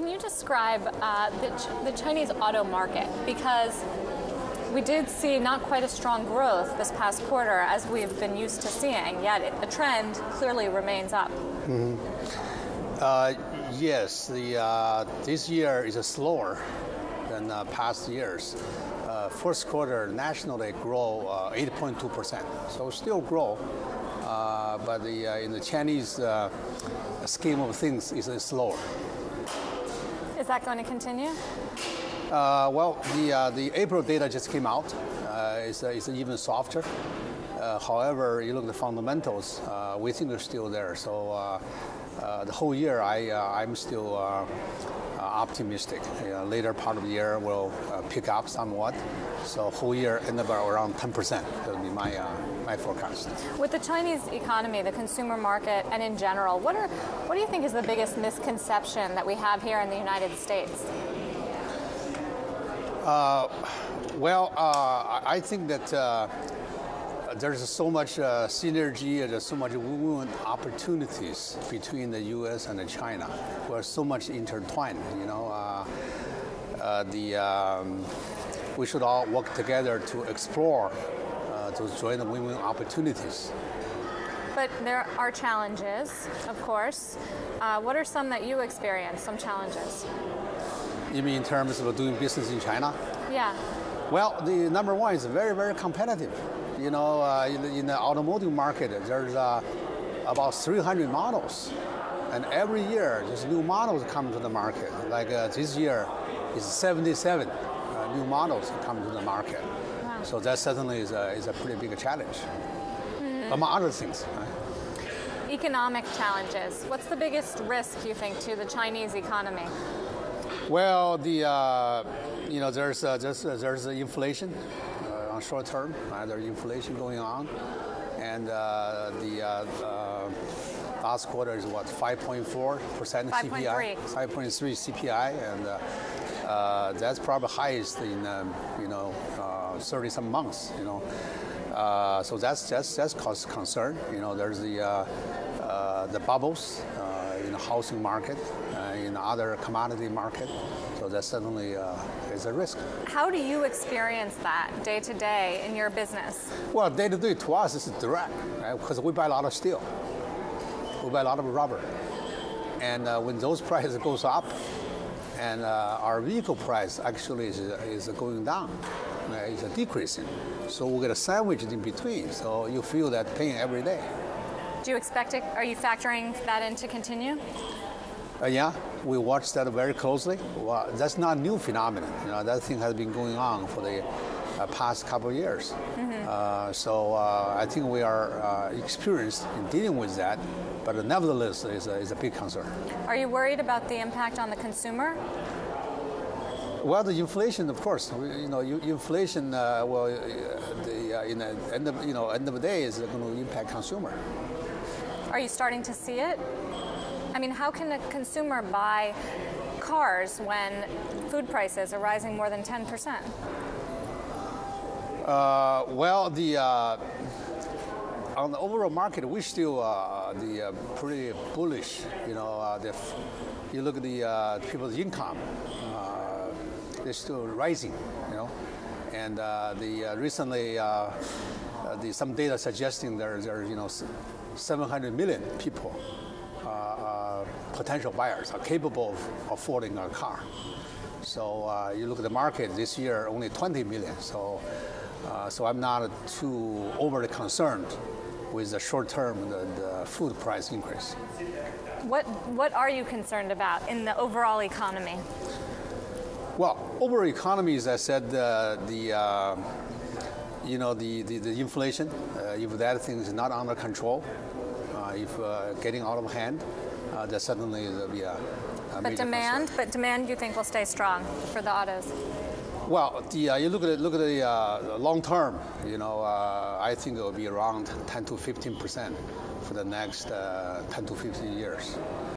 can you describe uh, the, Ch- the Chinese auto market? Because we did see not quite a strong growth this past quarter as we've been used to seeing, yet it, the trend clearly remains up. Uh, yes, the, uh, this year is slower than uh, past years. Uh, first quarter nationally grow uh, 8.2%, so still grow, uh, but the, uh, in the Chinese uh, scheme of things is slower. That going to continue? Uh, well, the, uh, the April data just came out. Uh, it's, uh, it's even softer. Uh, however, you look at the fundamentals, uh, we think they're still there. So the whole year, I, I'm still optimistic. You later part of the year will uh, pick up somewhat. So whole year end up around 10%. That'll be my, uh, my forecast. With the Chinese economy, the consumer market, and in general, what are what do you think is the biggest misconception that we have here in the United States? Well, uh, I I think that uh, there's so much uh, synergy and there's so much win-win opportunities between the U.S. and China. We're so much intertwined. You know, uh, uh, the um, we should all work together to explore uh, those joint win-win opportunities. But there are challenges, of course. Uh, what are some that you experience? Some challenges? You mean in terms of doing business in China? Yeah. Well, the number one is very, very competitive. You know, uh, in, the, in the automotive market, there's uh, about 300 models, and every year there's new models come to the market. Like uh, this year, it's 77 uh, new models come to the market. Wow. So that certainly is a, is a pretty big challenge. Among other things. right? Economic challenges. What's the biggest risk, you think, to the Chinese economy? Well, the uh, you know there's uh, there's uh, there's inflation on short term. Uh, there's inflation going on, and uh, the uh, uh, last quarter is what 5.4 percent CPI, 5.3. 5.3 CPI, and uh, uh, that's probably highest in um, you know 30 some months. You know, uh, so that's that's that's cause concern. You know, there's the uh, uh, the bubbles uh, in the housing market, uh, in other commodity market. So that certainly uh, is a risk. How do you experience that day to day in your business? Well, day to day to us is direct, right? Because we buy a lot of steel, we buy a lot of rubber, and uh, when those prices goes up, and uh, our vehicle price actually is, is going down, is decreasing. So we get a sandwich in between. So you feel that pain every day. Do you expect it? Are you factoring that in to continue? Uh, yeah, we watch that very closely. Well, that's not a new phenomenon. You know, that thing has been going on for the uh, past couple of years. Uh, so uh, I think we are uh, experienced in dealing with that, but nevertheless, is a, is a big concern. Are you worried about the impact on the consumer? Well, the inflation, of course, you know, inflation. Uh, well, uh, the uh, in the end of you know end of the day is going to impact consumer. Are you starting to see it? I mean, how can a consumer buy cars when food prices are rising more than 10%? Uh, well, the uh, on the overall market, we still uh, the uh, pretty bullish. You know, uh, the, you look at the uh, people's income, they're still rising. You know, and the recently the some data suggesting there there you know 700 million people. Potential buyers are capable of affording a car. So uh, you look at the market this year, only 20 million. So, uh, so I'm not too overly concerned with the short-term the, the food price increase. What, what are you concerned about in the overall economy? Well, overall economy, as I said, uh, the uh, you know the, the, the inflation, uh, if that thing is not under control, uh, if uh, getting out of hand, uh, that be a, a But demand, concern. but demand you think will stay strong for the autos? Well, the, uh, you look at it, look at the uh, long term. You know, uh, I think it will be around 10 to 15 percent for the next uh, 10 to 15 years.